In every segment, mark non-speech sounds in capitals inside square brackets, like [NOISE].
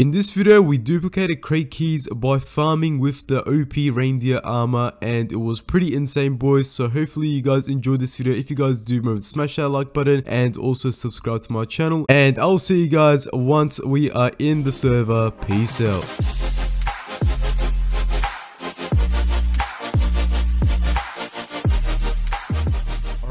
In this video, we duplicated crate keys by farming with the OP reindeer armor and it was pretty insane boys. So hopefully you guys enjoyed this video. If you guys do, remember to smash that like button and also subscribe to my channel. And I'll see you guys once we are in the server. Peace out.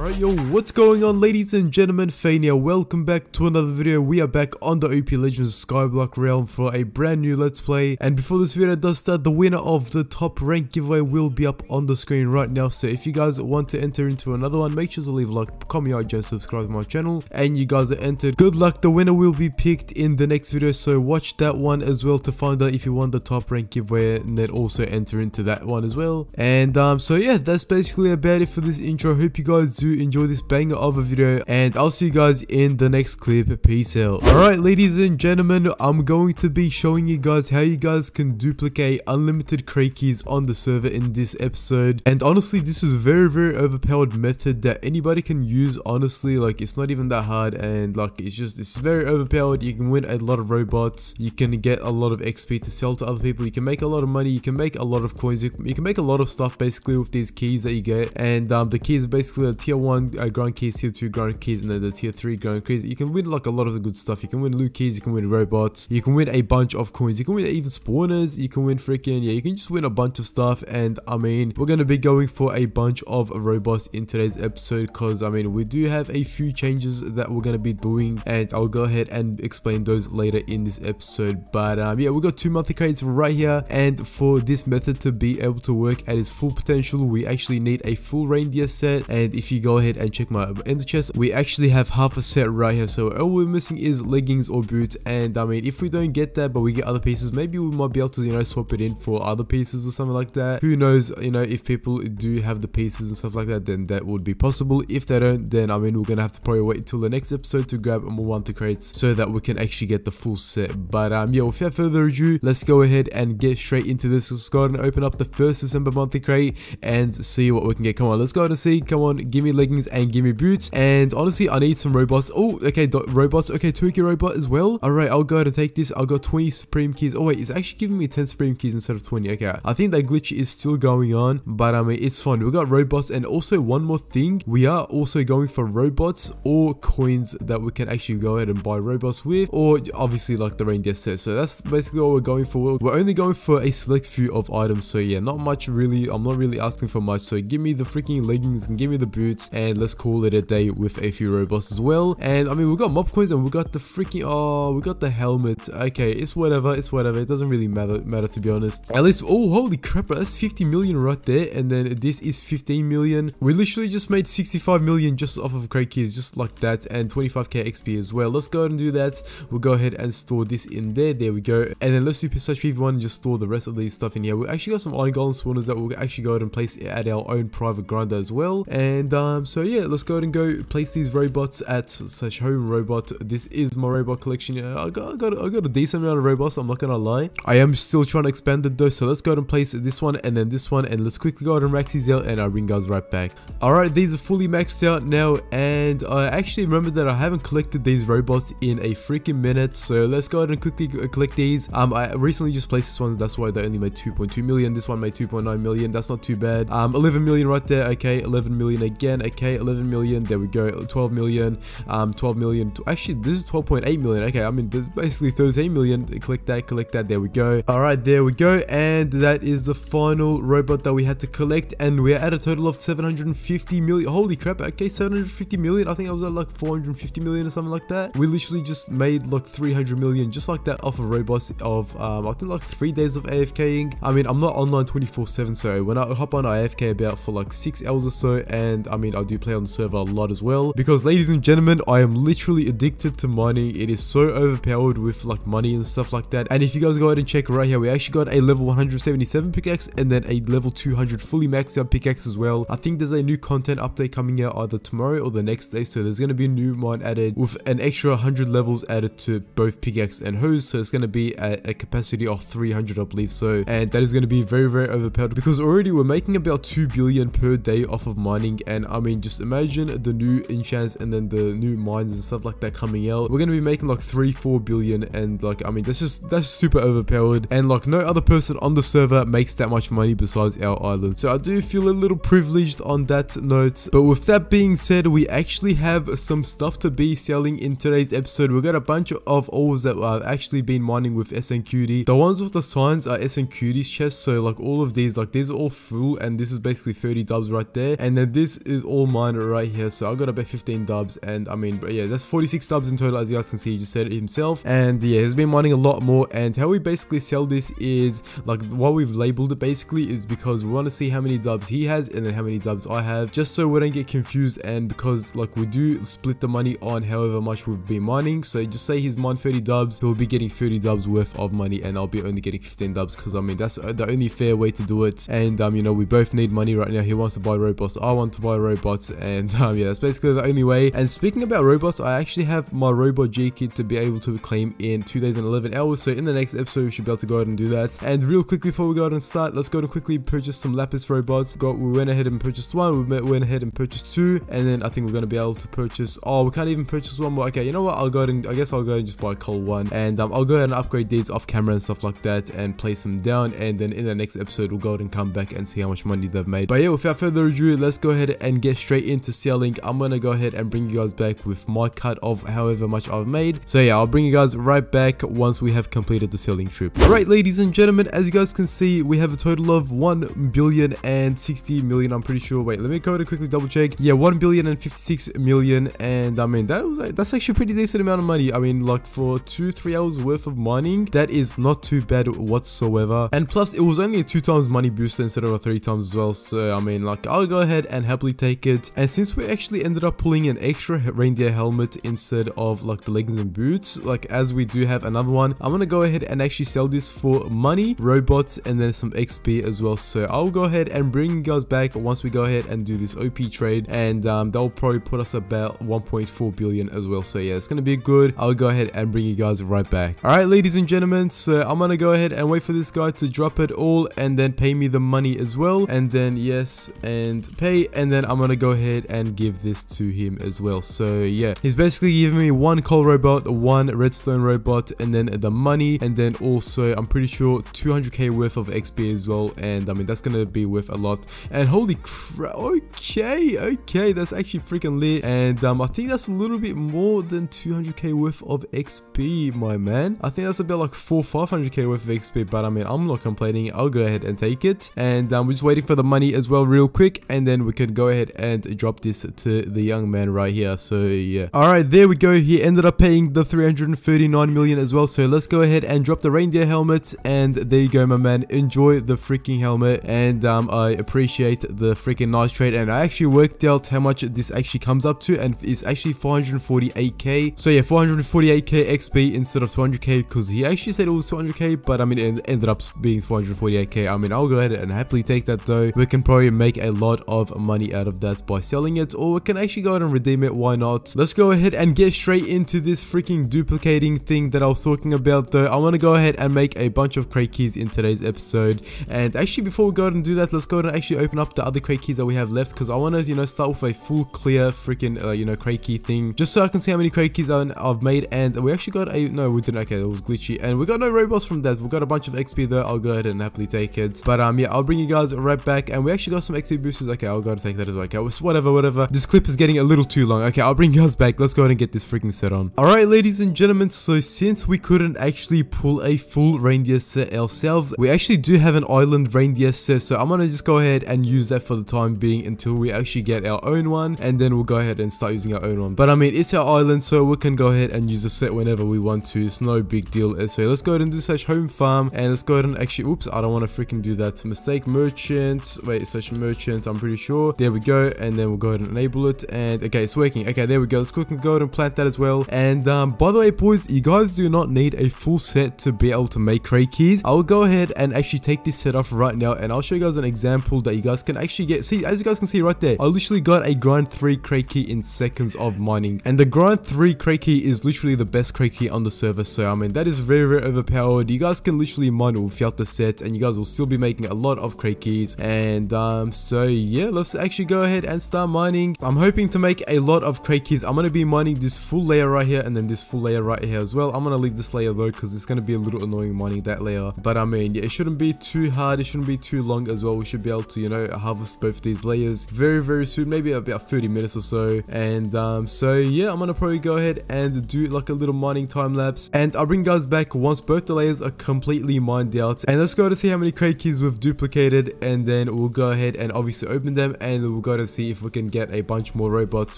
Alright yo, what's going on ladies and gentlemen, Fania, welcome back to another video. We are back on the OP Legends Skyblock Realm for a brand new Let's Play. And before this video does start, the winner of the top rank giveaway will be up on the screen right now. So if you guys want to enter into another one, make sure to leave a like, comment, like, and subscribe to my channel. And you guys are entered. Good luck, the winner will be picked in the next video. So watch that one as well to find out if you won the top rank giveaway and then also enter into that one as well. And um, so yeah, that's basically about it for this intro. Hope you guys do enjoy this banger of a video and I'll see you guys in the next clip. Peace out. Alright ladies and gentlemen, I'm going to be showing you guys how you guys can duplicate unlimited crate on the server in this episode. And honestly, this is a very very overpowered method that anybody can use honestly. Like it's not even that hard and like it's just it's very overpowered. You can win a lot of robots. You can get a lot of XP to sell to other people. You can make a lot of money. You can make a lot of coins. You can make a lot of stuff basically with these keys that you get. And um, the keys are basically a tier 1 uh, grind keys, tier 2 grind keys, and then the tier 3 grind keys. You can win like a lot of the good stuff. You can win loot keys, you can win robots, you can win a bunch of coins, you can win even spawners, you can win freaking, yeah, you can just win a bunch of stuff. And I mean, we're going to be going for a bunch of robots in today's episode because I mean, we do have a few changes that we're going to be doing, and I'll go ahead and explain those later in this episode. But um, yeah, we got two monthly crates right here, and for this method to be able to work at its full potential, we actually need a full reindeer set. And if you go ahead and check my ender chest. We actually have half a set right here so all we're missing is leggings or boots. And i mean if we don't get that but we get other pieces maybe we might be able to you know swap it in for other pieces or something like that. Who knows you know if people do have the pieces and stuff like that then that would be possible. If they don't then i mean we're gonna have to probably wait until the next episode to grab more monthly crates so that we can actually get the full set. But um yeah without further ado let's go ahead and get straight into this. Let's go ahead and open up the first december monthly crate and see what we can get. Come on let's go ahead and see. Come on give me leggings and give me boots. And honestly i need some robots. Oh okay robots. Okay Turkey robot as well. All right i'll go ahead and take this. I'll go 20 supreme keys. Oh wait it's actually giving me 10 supreme keys instead of 20 okay i think that glitch is still going on but i mean it's fun. We got robots. And also one more thing. We are also going for robots or coins that we can actually go ahead and buy robots with or obviously like the reindeer set. So that's basically what we're going for. We're only going for a select few of items. So yeah not much really. I'm not really asking for much. So give me the freaking leggings and give me the boots and let's call it a day with a few robots as well. And i mean we got mob coins and we got the freaking oh we got the helmet. Okay it's whatever it's whatever. It doesn't really matter matter to be honest. At least oh holy crap that's 50 million right there. And then this is 15 million. We literally just made 65 million just off of crate keys just like that and 25k xp as well. Let's go ahead and do that. We'll go ahead and store this in there. There we go. And then let's do such pv1 and just store the rest of these stuff in here. We actually got some iron golem spawners that we'll actually go ahead and place at our own private grinder as well. And um so yeah let's go ahead and go place these robots at such home robot. This is my robot collection. Yeah, I got, I got I got a decent amount of robots I'm not gonna lie. I am still trying to expand it though so let's go ahead and place this one and then this one and let's quickly go ahead and max these out and I'll bring guys right back. Alright these are fully maxed out now and I actually remember that I haven't collected these robots in a freaking minute so let's go ahead and quickly collect these. Um I recently just placed this one that's why they only made 2.2 million this one made 2.9 million that's not too bad. Um 11 million right there okay 11 million again okay 11 million there we go 12 million um 12 million actually this is 12.8 million okay i mean basically 13 million click that click that there we go. All right there we go and that is the final robot that we had to collect and we're at a total of 750 million holy crap okay 750 million i think i was at like 450 million or something like that. We literally just made like 300 million just like that off of robots of um i think like three days of afking i mean i'm not online 24 7 so when i hop on afk about for like six hours or so and i mean i do play on the server a lot as well. Because ladies and gentlemen i am literally addicted to mining it is so overpowered with like money and stuff like that. And if you guys go ahead and check right here we actually got a level 177 pickaxe and then a level 200 fully maxed out pickaxe as well. I think there's a new content update coming out either tomorrow or the next day. So there's going to be a new mine added with an extra 100 levels added to both pickaxe and hoes. So it's going to be at a capacity of 300 i believe. So and that is going to be very very overpowered because already we're making about 2 billion per day off of mining. And i mean mean, just imagine the new enchants and then the new mines and stuff like that coming out. We're gonna be making like three, four billion, and like I mean, that's just that's super overpowered, and like no other person on the server makes that much money besides our island. So I do feel a little privileged on that note. But with that being said, we actually have some stuff to be selling in today's episode. We got a bunch of ores that I've actually been mining with SNQD. The ones with the signs are SNQD's chests. So like all of these, like these are all full, and this is basically 30 dubs right there. And then this is all mine right here. So I got about 15 dubs, and I mean, yeah, that's 46 dubs in total, as you guys can see. He just said it himself. And yeah, he's been mining a lot more. And how we basically sell this is like what we've labeled it basically is because we want to see how many dubs he has and then how many dubs I have, just so we don't get confused. And because like we do split the money on however much we've been mining. So just say he's mined 30 dubs, he'll be getting 30 dubs worth of money, and I'll be only getting 15 dubs because I mean that's the only fair way to do it. And um, you know, we both need money right now. He wants to buy robots, I want to buy robots, and [LAUGHS] um, yeah, that's basically the only way. And speaking about robots, I actually have my robot G kit to be able to claim in 2 days and 11 hours. So in the next episode, we should be able to go ahead and do that. And real quick before we go ahead and start, let's go and quickly purchase some Lapis robots. Got we went ahead and purchased one, we went ahead and purchased two, and then I think we're gonna be able to purchase. Oh, we can't even purchase one more. Okay, you know what? I'll go ahead and I guess I'll go and just buy coal one, and um, I'll go ahead and upgrade these off camera and stuff like that, and place them down. And then in the next episode, we'll go ahead and come back and see how much money they've made. But yeah, without further ado, let's go ahead and get straight into selling. I'm gonna go ahead and bring you guys back with my cut of however much I've made. So yeah, I'll bring you guys right back once we have completed the selling trip. Alright, ladies and gentlemen, as you guys can see, we have a total of 1 billion and 60 million. I'm pretty sure. Wait, let me go and quickly double check. Yeah, 1 billion and 56 million. And I mean, that was that's actually a pretty decent amount of money. I mean, like for two, three hours worth of mining, that is not too bad whatsoever. And plus, it was only a two times money booster instead of a three times as well. So I mean, like I'll go ahead and happily take it. And since we actually ended up pulling an extra reindeer helmet instead of like the leggings and boots, like as we do have another one, I'm gonna go ahead and actually sell this for money, robots, and then some XP as well. So I'll go ahead and bring you guys back once we go ahead and do this OP trade, and um, that'll probably put us about 1.4 billion as well. So yeah, it's gonna be good. I'll go ahead and bring you guys right back. All right, ladies and gentlemen, so I'm gonna go ahead and wait for this guy to drop it all and then pay me the money as well. And then yes, and pay, and then I'm gonna go ahead and give this to him as well. So yeah, he's basically giving me one coal robot, one redstone robot, and then the money, and then also I'm pretty sure 200k worth of XP as well. And I mean that's gonna be worth a lot. And holy crap, okay, okay, that's actually freaking lit. And um, I think that's a little bit more than 200k worth of XP, my man. I think that's about like four, 500k worth of XP. But I mean, I'm not complaining. I'll go ahead and take it. And um, we're just waiting for the money as well, real quick, and then we can go ahead and drop this to the young man right here. So yeah. All right, there we go. He ended up paying the 339 million as well. So let's go ahead and drop the reindeer helmet. And there you go, my man. Enjoy the freaking helmet. And um, I appreciate the freaking nice trade. And I actually worked out how much this actually comes up to, and it's actually 448k. So yeah, 448k XP instead of 200k because he actually said it was 200k, but I mean it ended up being 448k. I mean I'll go ahead and happily take that though. We can probably make a lot of money out of that by selling it, or we can actually go ahead and redeem it. Why not? Let's go ahead and get straight into this freaking duplicating thing that I was talking about though. I want to go ahead and make a bunch of crate keys in today's episode. And actually before we go ahead and do that, let's go ahead and actually open up the other crate keys that we have left because I want to you know start with a full clear freaking uh, you know crate key thing just so I can see how many crate keys I've made. And we actually got a no we didn't. Okay, that was glitchy. And we got no robots from that. We got a bunch of XP though. I'll go ahead and happily take it. But um yeah, I'll bring you guys right back. And we actually got some XP boosters. Okay, I'll go to take that as well. Okay, whatever, whatever. This clip is getting a little too long. Okay, I'll bring guys back. Let's go ahead and get this freaking set on. Alright, ladies and gentlemen, so since we couldn't actually pull a full reindeer set ourselves, we actually do have an island reindeer set. So I'm gonna just go ahead and use that for the time being until we actually get our own one. And then we'll go ahead and start using our own one. But I mean, it's our island, so we can go ahead and use the set whenever we want to. It's no big deal. So let's go ahead and do such home farm. And let's go ahead and actually, oops, I don't want to freaking do that. Mistake merchant. Wait, such merchant, I'm pretty sure. There we go. And then we'll go ahead and enable it. And okay, it's working. Okay, there we go. Let's quickly go ahead and plant that as well. And um, by the way, boys, you guys do not need a full set to be able to make crate keys. I'll go ahead and actually take this set off right now. And I'll show you guys an example that you guys can actually get. See, as you guys can see right there, I literally got a grind 3 crate key in seconds of mining. And the grind 3 crate key is literally the best crate key on the server. So, I mean, that is very, very overpowered. You guys can literally mine without the set. And you guys will still be making a lot of crate keys. And um, so, yeah, let's actually go ahead and start mining. I'm hoping to make a lot of crate keys. I'm going to be mining this full layer right here and then this full layer right here as well. I'm going to leave this layer though because it's going to be a little annoying mining that layer. But I mean, yeah, it shouldn't be too hard. It shouldn't be too long as well. We should be able to, you know, harvest both these layers very, very soon. Maybe about 30 minutes or so. And um, so yeah, I'm going to probably go ahead and do like a little mining time lapse. And I'll bring guys back once both the layers are completely mined out. And let's go to see how many crate keys we've duplicated. And then we'll go ahead and obviously open them. And we'll go to see if we can get a bunch more robots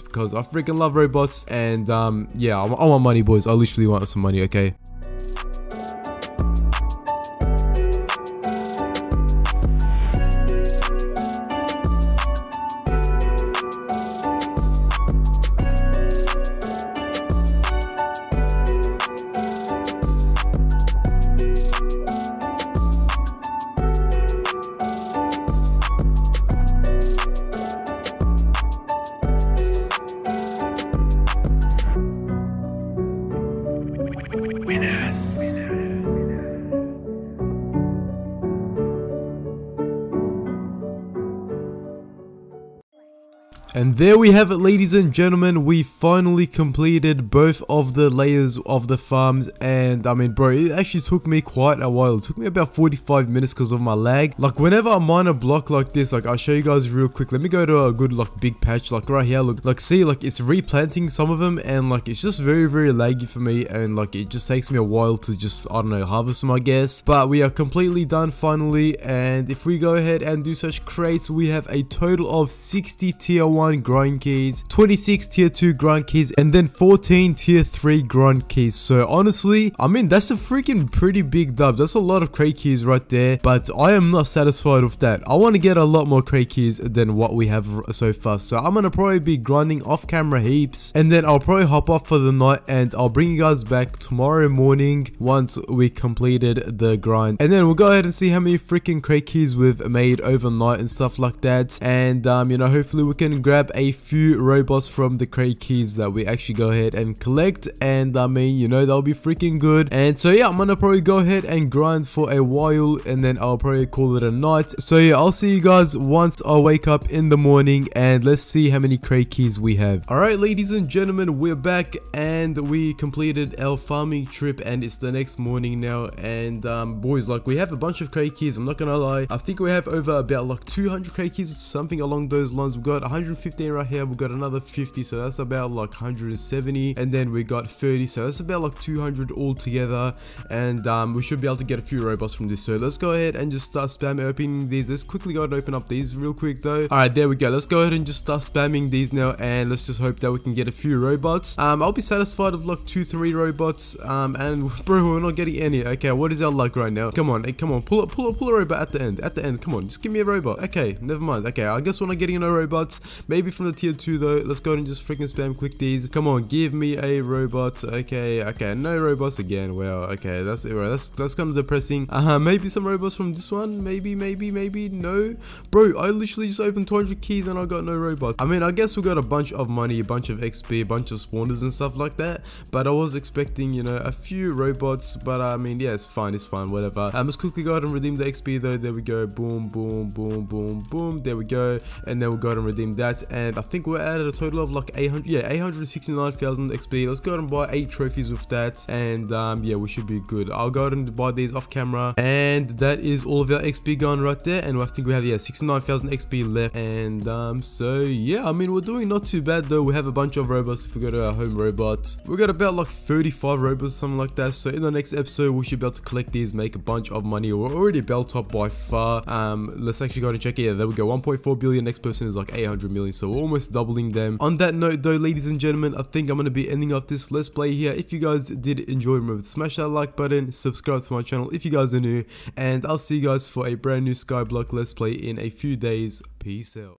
because I freaking love robots. And um, yeah, I, want money, boys. I literally want some money, okay? And there we have it ladies and gentlemen, we finally completed both of the layers of the farms. And I mean bro, it actually took me quite a while, it took me about 45 minutes because of my lag. Like whenever I mine a block like this, like I'll show you guys real quick, let me go to a good like big patch, like right here, look, like see like it's replanting some of them. And like it's just very very laggy for me. And like it just takes me a while to just, I don't know, harvest them I guess. But we are completely done finally. And if we go ahead and do such crates, we have a total of 60 tier 1 1 grind keys, 26 tier 2 grind keys, and then 14 tier 3 grind keys. So honestly, I mean, that's a freaking pretty big dub. That's a lot of crate keys right there, but I am not satisfied with that. I want to get a lot more crate keys than what we have so far. So I'm going to probably be grinding off camera heaps, and then I'll probably hop off for the night, and I'll bring you guys back tomorrow morning once we completed the grind. And then we'll go ahead and see how many freaking crate keys we've made overnight and stuff like that. And, um, you know, hopefully we can grab grab a few robots from the crate keys that we actually go ahead and collect and I mean you know that'll be freaking good. And so yeah I'm gonna probably go ahead and grind for a while and then I'll probably call it a night. So yeah I'll see you guys once I wake up in the morning and let's see how many crate keys we have. Alright ladies and gentlemen we're back and we completed our farming trip and it's the next morning now. And um, boys like we have a bunch of crate keys I'm not gonna lie. I think we have over about like 200 crate keys something along those lines. We've got 100 115 right here. We've got another 50 so that's about like 170 and then we got 30 so that's about like 200 altogether. And um, we should be able to get a few robots from this. So let's go ahead and just start spamming opening these. Let's quickly go and open up these real quick though. All right there we go. Let's go ahead and just start spamming these now and let's just hope that we can get a few robots. Um i'll be satisfied with like two three robots. Um and [LAUGHS] bro we're not getting any. Okay what is our luck right now? Come on hey, come on. Pull up pull up pull a robot at the end at the end. Come on just give me a robot. Okay never mind. Okay i guess we're not getting no robots Maybe from the tier 2 though. Let's go and just freaking spam click these. Come on, give me a robot. Okay, okay, no robots again. Well, okay, that's it. That's that's kind of depressing. Uh -huh, maybe some robots from this one. Maybe, maybe, maybe. No, bro. I literally just opened 200 keys and I got no robots. I mean, I guess we got a bunch of money, a bunch of XP, a bunch of spawners and stuff like that. But I was expecting, you know, a few robots. But I mean, yeah, it's fine. It's fine. Whatever. Um, let's quickly go ahead and redeem the XP though. There we go. Boom, boom, boom, boom, boom. There we go. And then we'll go ahead and redeem that and I think we're at a total of like 800 yeah 869,000 XP let's go and buy eight trophies with that and um, yeah we should be good. I'll go and buy these off camera and that is all of our XP gone right there and I think we have yeah 69,000 XP left and um, so yeah I mean we're doing not too bad though. We have a bunch of robots. If we go to our home robot we got about like 35 robots something like that. So in the next episode we should be able to collect these make a bunch of money. We're already baltop by far. Um let's actually go and check it. Yeah there we go. 1.4 billion next person is like 800 million so almost doubling them. On that note though, ladies and gentlemen, I think I'm going to be ending off this Let's Play here. If you guys did enjoy, remember to smash that like button, subscribe to my channel if you guys are new, and I'll see you guys for a brand new Skyblock Let's Play in a few days. Peace out.